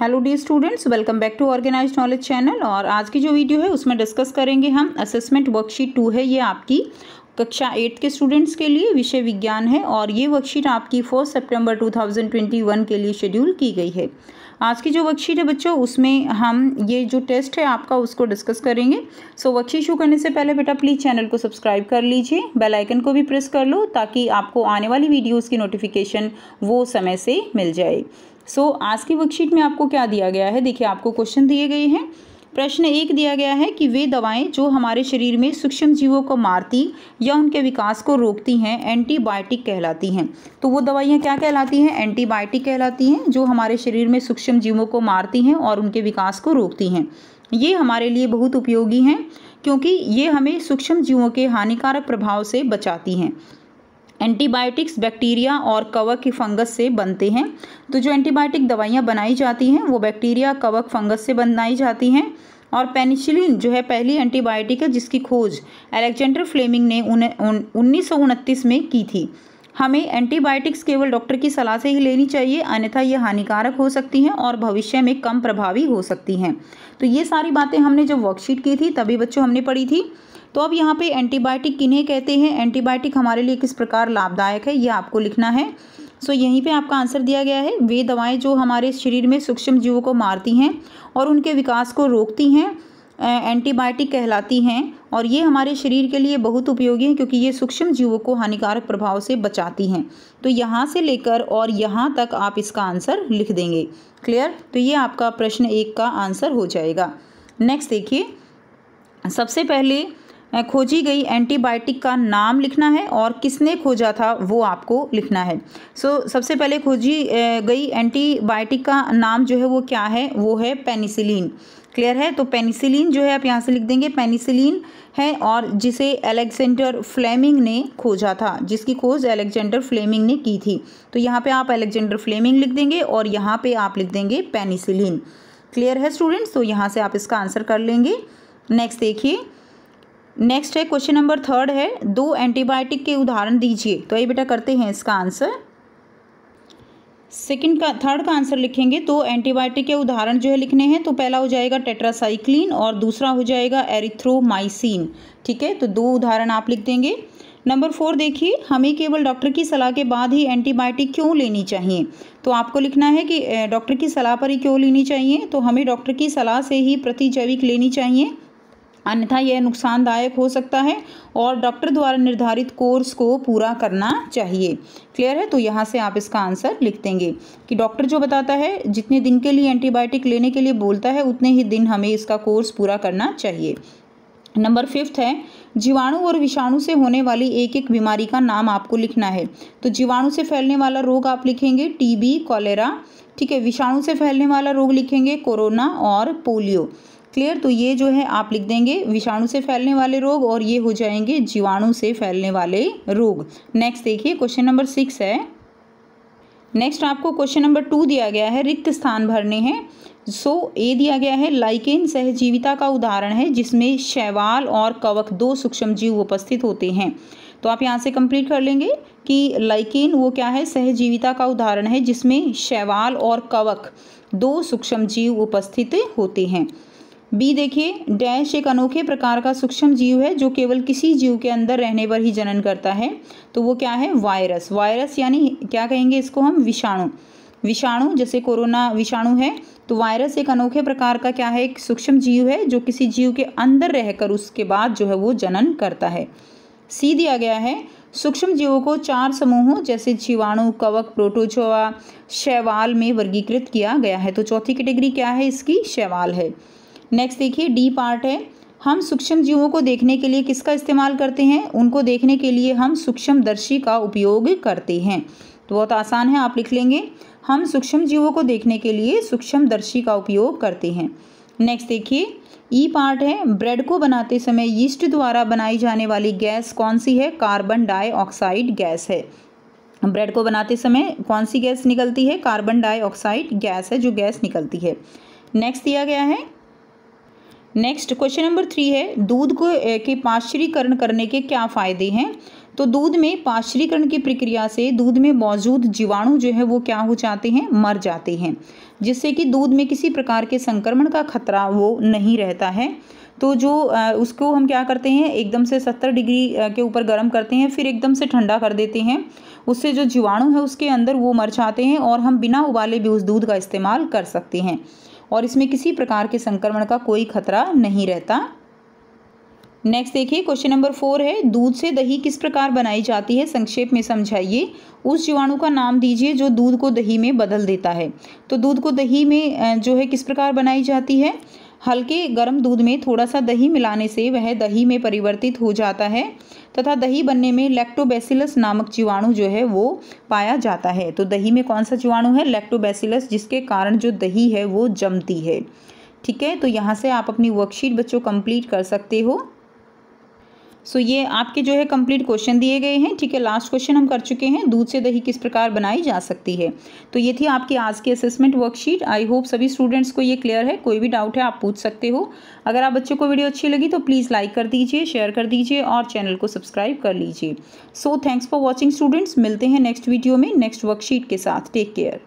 Hello the students welcome back to organise knowledge channel और आज की जो वीडियो है, उसमें डिस्कस करेंगे हम असेसमेंट वर्कशीट टू है, ये आपकी कक्षा एट के स्टूडेंट्स के लिए विषय विज्ञान है और ये वर्कशीट आपकी फ़र्स्ट सितंबर 2021 के लिए शेड्यूल की गई है। आज की जो वर्कशीट है बच्चों, उसमें हम ये जो टेस्ट है आपका, उसको डिस्कस करेंगे। सो वर्कशीट शुरू करने से पहले बेटा प्लीज़ चैनल को सब्सक्राइब कर लीजिए। बेल आइकन को भी प्रेस कर लो ताकि आपको आने वाली वीडियोस की नोटिफिकेशन वो समय से मिल जाए। सो so, आज की वर्कशीट में आपको क्या दिया गया है? देखिए आपको क्वेश्चन दिए गए हैं। प्रश्न एक दिया गया है कि वे दवाएँ जो हमारे शरीर में सूक्ष्म जीवों को मारती या उनके विकास को रोकती हैं एंटीबायोटिक कहलाती हैं। तो वो दवाइयाँ क्या कहलाती हैं? एंटीबायोटिक कहलाती हैं जो हमारे शरीर में सूक्ष्म जीवों को मारती हैं और उनके विकास को रोकती हैं। ये हमारे लिए बहुत उपयोगी हैं क्योंकि ये हमें सूक्ष्म जीवों के हानिकारक प्रभाव से बचाती हैं। एंटीबायोटिक्स, बैक्टीरिया और कवक की फंगस से बनते हैं। तो जो एंटीबायोटिक दवाइयाँ बनाई जाती हैं, वो बैक्टीरिया, कवक, फंगस से बनाई जाती हैं। और पेनिसिलिन जो है, पहली एंटीबायोटिक है, जिसकी खोज अलेक्जेंडर फ्लेमिंग ने उन्नीस सौ उनतीस में की थी। हमें एंटीबायोटिक्स केवल डॉक्टर की सलाह से ही लेनी चाहिए, अन्यथा ये हानिकारक हो सकती हैं और भविष्य में कम प्रभावी हो सकती हैं। तो ये सारी बातें हमने जब वर्कशीट की थी, तभी बच्चों हमने पढ़ी थी। तो अब यहाँ पे एंटीबायोटिक किन्हें कहते हैं एंटीबायोटिक हमारे लिए किस प्रकार लाभदायक है ये आपको लिखना है। सो so, यहीं पे आपका आंसर दिया गया है वे दवाएँ जो हमारे शरीर में सूक्ष्म जीवों को मारती हैं और उनके विकास को रोकती हैं एंटीबायोटिक कहलाती हैं और ये हमारे शरीर के लिए बहुत उपयोगी हैं क्योंकि ये सूक्ष्म जीवों को हानिकारक प्रभाव से बचाती हैं। तो यहाँ से लेकर और यहाँ तक आप इसका आंसर लिख देंगे। क्लियर? तो ये आपका प्रश्न एक का आंसर हो जाएगा। नेक्स्ट देखिए सबसे पहले खोजी गई एंटीबायोटिक का नाम लिखना है और किसने खोजा था वो आपको लिखना है। सो so, सबसे पहले खोजी गई एंटीबायोटिक का नाम जो है वो क्या है? वो है पेनिसिलिन। क्लियर है? तो पेनिसिलिन जो है आप यहाँ से लिख देंगे पेनिसिलिन है और जिसे अलेक्जेंडर फ्लेमिंग ने खोजा था जिसकी खोज अलेक्जेंडर फ्लेमिंग ने की थी। तो यहाँ पे आप अलेक्जेंडर फ्लेमिंग लिख देंगे और यहाँ पे आप लिख देंगे पेनिसिलिन। क्लियर है स्टूडेंट्स? तो यहाँ से आप इसका आंसर कर लेंगे। नेक्स्ट देखिए। नेक्स्ट है क्वेश्चन नंबर थर्ड है। दो एंटीबायोटिक के उदाहरण दीजिए। तो ये बेटा करते हैं इसका आंसर सेकंड का थर्ड का आंसर लिखेंगे। तो एंटीबायोटिक के उदाहरण जो है लिखने हैं तो पहला हो जाएगा टेट्रासाइक्लिन और दूसरा हो जाएगा एरिथ्रोमाइसिन ठीक है तो दो उदाहरण आप लिख देंगे। नंबर फोर देखिए, हमें केवल डॉक्टर की सलाह के बाद ही एंटीबायोटिक क्यों लेनी चाहिए? तो आपको लिखना है कि डॉक्टर की सलाह पर ही क्यों लेनी चाहिए? तो हमें डॉक्टर की सलाह से ही प्रतिजैविक लेनी चाहिए। अन्यथा यह नुकसानदायक हो सकता है और डॉक्टर द्वारा निर्धारित कोर्स को पूरा करना चाहिए। क्लियर है? तो यहाँ से आप इसका आंसर लिख देंगे कि डॉक्टर जो बताता है, जितने दिन के लिए एंटीबायोटिक लेने के लिए बोलता है, उतने ही दिन हमें इसका कोर्स पूरा करना चाहिए। नंबर फिफ्थ है, जीवाणु और विषाणु से होने वाली एक एक बीमारी का नाम आपको लिखना है। तो जीवाणु से फैलने वाला रोग आप लिखेंगे टीबी कॉलेरा, ठीक है? विषाणु से फैलने वाला रोग लिखेंगे कोरोना और पोलियो। क्लियर तो ये जो है आप लिख देंगे विषाणु से फैलने वाले रोग और ये हो जाएँगे जीवाणु से फैलने वाले रोग। नेक्स्ट देखिए क्वेश्चन नंबर सिक्स है। नेक्स्ट आपको क्वेश्चन नंबर टू दिया गया है रिक्त स्थान भरने हैं। सो so, ए दिया गया है लाइकेन सहजीविता का उदाहरण है जिसमें शैवाल और कवक दो सूक्ष्म जीव उपस्थित होते हैं। तो आप यहाँ से कंप्लीट कर लेंगे कि लाइकेन वो क्या है सहजीविता का उदाहरण है जिसमें शैवाल और कवक दो सूक्ष्म जीव उपस्थित होते हैं। बी देखिए, डैश एक अनोखे प्रकार का सूक्ष्म जीव है जो केवल किसी जीव के अंदर रहने पर ही जनन करता है। तो वो क्या है? वायरस। वायरस यानी क्या कहेंगे इसको हम? विषाणु। विषाणु, जैसे कोरोना विषाणु है तो वायरस एक अनोखे प्रकार का क्या है? एक सूक्ष्म जीव है जो किसी जीव के अंदर रहकर उसके बाद जो है वो जनन करता है। सी दिया गया है, सूक्ष्म जीवों को चार समूहों, जैसे जीवाणु, कवक, प्रोटोजोआ, शैवाल में वर्गीकृत किया गया है। तो चौथी कैटेगरी क्या है? इसकी शैवाल है। नेक्स्ट देखिए डी पार्ट है। हम सूक्ष्म जीवों को देखने के लिए किसका इस्तेमाल करते हैं? उनको देखने के लिए हम सूक्ष्म दर्शी का उपयोग करते हैं। तो बहुत आसान है, आप लिख लेंगे। हम सूक्ष्म जीवों को देखने के लिए सूक्ष्म दर्शी का उपयोग करते हैं। नेक्स्ट देखिए ई पार्ट है। ब्रेड को बनाते समय यीस्ट द्वारा बनाई जाने वाली गैस कौन सी है? कार्बन डाइऑक्साइड गैस है। ब्रेड को बनाते समय कौन सी गैस निकलती है? कार्बन डाइऑक्साइड गैस है, जो गैस निकलती है। नेक्स्ट दिया गया है। नेक्स्ट क्वेश्चन नंबर थ्री है, दूध को के पाश्चरीकरण करने के क्या फ़ायदे हैं? तो दूध में पाश्चरीकरण की प्रक्रिया से दूध में मौजूद जीवाणु जो है वो क्या हो जाते हैं? मर जाते हैं। जिससे कि दूध में किसी प्रकार के संक्रमण का खतरा वो नहीं रहता है। तो जो उसको हम क्या करते हैं? एकदम से सत्तर डिग्री के ऊपर गर्म करते हैं, फिर एकदम से ठंडा कर देते हैं। उससे जो जीवाणु है उसके अंदर वो मर जाते हैं और हम बिना उबाले भी उस दूध का इस्तेमाल कर सकते हैं। और इसमें किसी प्रकार के संक्रमण का कोई खतरा नहीं रहता। नेक्स्ट देखिए क्वेश्चन नंबर फोर है, दूध से दही किस प्रकार बनाई जाती है? संक्षेप में समझाइए। उस जीवाणु का नाम दीजिए जो दूध को दही में बदल देता है। तो दूध को दही में जो है किस प्रकार बनाई जाती है? हल्के गर्म दूध में थोड़ा सा दही मिलाने से वह दही में परिवर्तित हो जाता है तथा दही बनने में लैक्टोबैसिलस नामक जीवाणु जो है वो पाया जाता है। तो दही में कौन सा जीवाणु है? लैक्टोबैसिलस जिसके कारण जो दही है वो जमती है। ठीक है? तो यहाँ से आप अपनी वर्कशीट बच्चों कंप्लीट कर सकते हो। सो ये आपके जो है कंप्लीट क्वेश्चन दिए गए हैं। ठीक है लास्ट क्वेश्चन हम कर चुके हैं। दूध से दही किस प्रकार बनाई जा सकती है? तो ये थी आपकी आज की असेसमेंट वर्कशीट आई होप सभी स्टूडेंट्स को ये क्लियर है। कोई भी डाउट है, आप पूछ सकते हो। अगर आप बच्चों को वीडियो अच्छी लगी तो प्लीज़ लाइक कर दीजिए शेयर कर दीजिए और चैनल को सब्सक्राइब कर लीजिए। So thanks for watching students मिलते हैं नेक्स्ट वीडियो में नेक्स्ट वर्कशीट के साथ। Take care